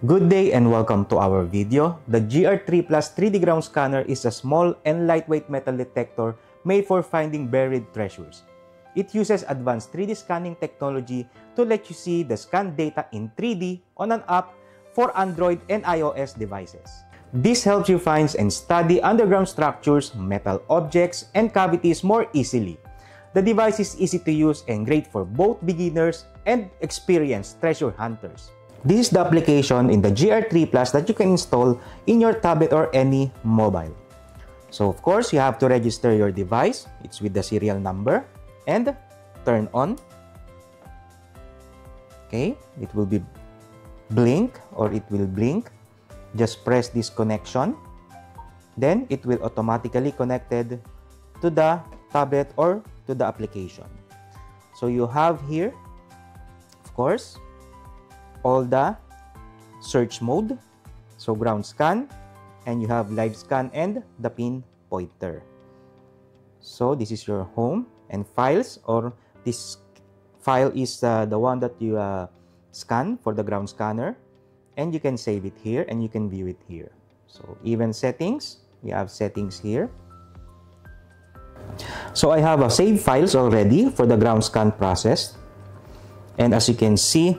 Good day and welcome to our video. The GR3 Plus 3D Ground Scanner is a small and lightweight metal detector made for finding buried treasures. It uses advanced 3D scanning technology to let you see the scanned data in 3D on an app for Android and iOS devices. This helps you find and study underground structures, metal objects, and cavities more easily. The device is easy to use and great for both beginners and experienced treasure hunters. This is the application in the GR3 Plus that you can install in your tablet or any mobile. So of course, you have to register your device. It's with the serial number and turn on. Okay, it will be blink or it will blink. Just press this connection. Then it will automatically connected to the tablet or to the application. So you have here, of course, all the search mode. So ground scan and you have live scan and the pin pointer. So this is your home and files or this file is uh, the one that you uh, scan for the ground scanner and you can save it here and you can view it here. So even settings, you have settings here. So I have a save files already for the ground scan process. And as you can see,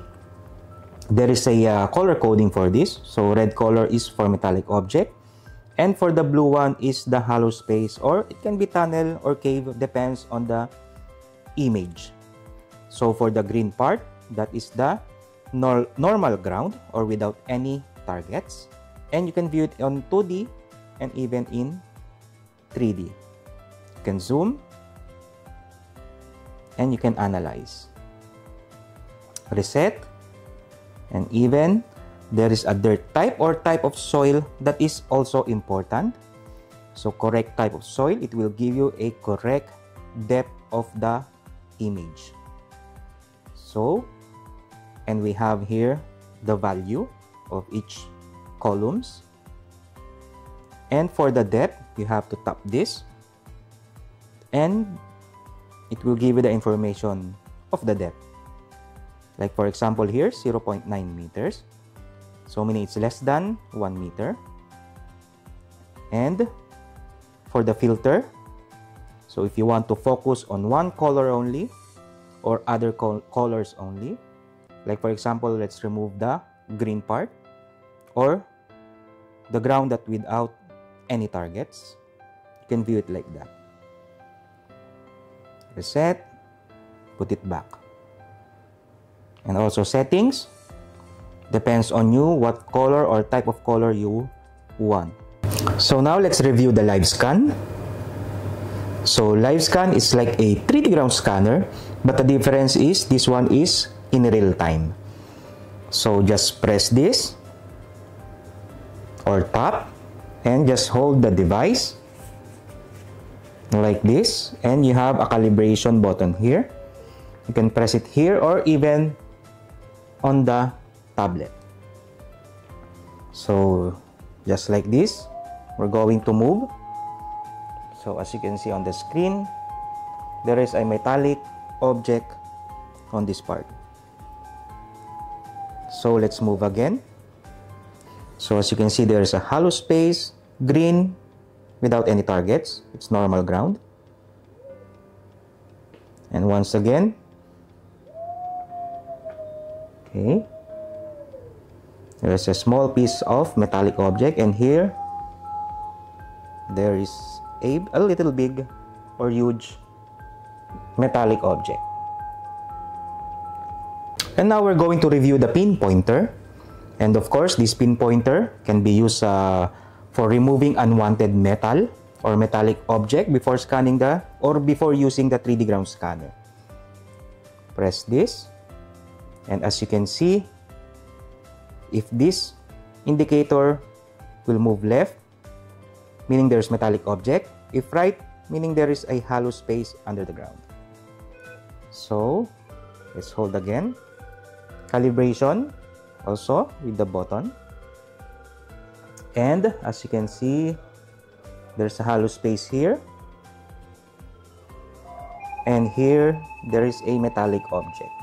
there is a uh, color coding for this. So red color is for metallic object. And for the blue one is the hollow space or it can be tunnel or cave depends on the image. So for the green part, that is the nor normal ground or without any targets. And you can view it on 2D and even in 3D. You can zoom and you can analyze. Reset and even there is a dirt type or type of soil that is also important. So correct type of soil, it will give you a correct depth of the image. So, and we have here the value of each columns. And for the depth, you have to tap this and it will give you the information of the depth. Like for example here, 0.9 meters. So meaning it's less than 1 meter. And for the filter, so if you want to focus on one color only or other col colors only, like for example, let's remove the green part or the ground that without any targets, you can view it like that. Reset, put it back and also settings depends on you what color or type of color you want. So now let's review the live scan. So live scan is like a 3d ground scanner but the difference is this one is in real time. So just press this or tap and just hold the device like this. And you have a calibration button here. You can press it here or even on the tablet. So just like this, we're going to move. So as you can see on the screen, there is a metallic object on this part. So let's move again. So as you can see, there is a hollow space, green, without any targets. It's normal ground. And once again, okay there's a small piece of metallic object and here there is a, a little big or huge metallic object. And now we're going to review the pin pointer. And of course this pin pointer can be used uh, for removing unwanted metal or metallic object before scanning the or before using the 3D ground scanner. Press this and as you can see, if this indicator will move left, meaning there's metallic object. If right, meaning there is a hollow space under the ground. So, let's hold again. Calibration also with the button. And as you can see, there's a hollow space here. And here, there is a metallic object.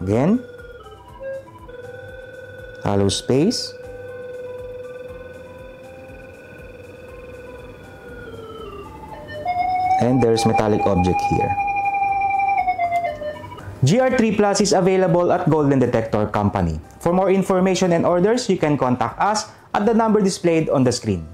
Again, hollow space. And there's metallic object here. GR3 Plus is available at Golden Detector Company. For more information and orders, you can contact us at the number displayed on the screen.